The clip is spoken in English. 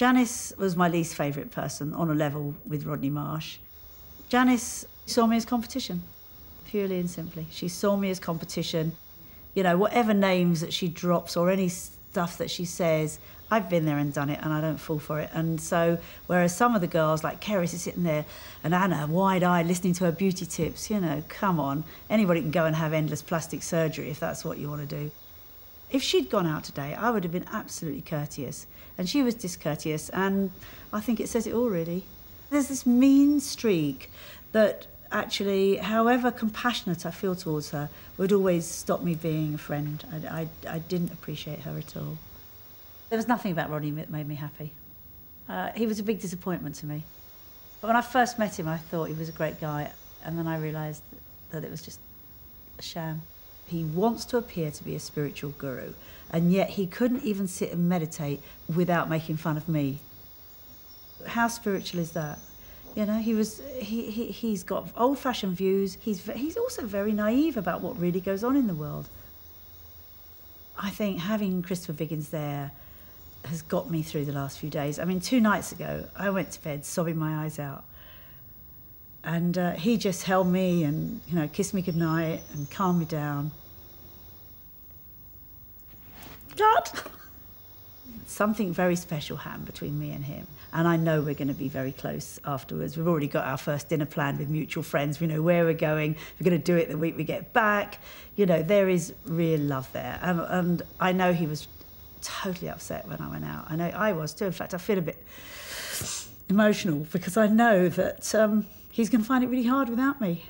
Janice was my least favourite person on a level with Rodney Marsh. Janice saw me as competition, purely and simply. She saw me as competition. You know, whatever names that she drops or any stuff that she says, I've been there and done it and I don't fall for it. And so, whereas some of the girls, like Cerys, is sitting there and Anna, wide eyed, listening to her beauty tips, you know, come on. Anybody can go and have endless plastic surgery if that's what you want to do. If she'd gone out today, I would have been absolutely courteous. And she was discourteous, and I think it says it all, really. There's this mean streak that actually, however compassionate I feel towards her, would always stop me being a friend. I, I, I didn't appreciate her at all. There was nothing about Ronnie that made me happy. Uh, he was a big disappointment to me. But when I first met him, I thought he was a great guy, and then I realised that it was just a sham. He wants to appear to be a spiritual guru, and yet he couldn't even sit and meditate without making fun of me. How spiritual is that? You know, he was he, he he's got old-fashioned views. He's he's also very naive about what really goes on in the world. I think having Christopher Biggins there has got me through the last few days. I mean, two nights ago, I went to bed sobbing my eyes out and uh, he just held me and, you know, kissed me goodnight and calmed me down. God! Something very special happened between me and him. And I know we're going to be very close afterwards. We've already got our first dinner planned with mutual friends. We know where we're going. We're going to do it the week we get back. You know, there is real love there. And, and I know he was totally upset when I went out. I know I was too. In fact, I feel a bit emotional because I know that. Um, he's going to find it really hard without me.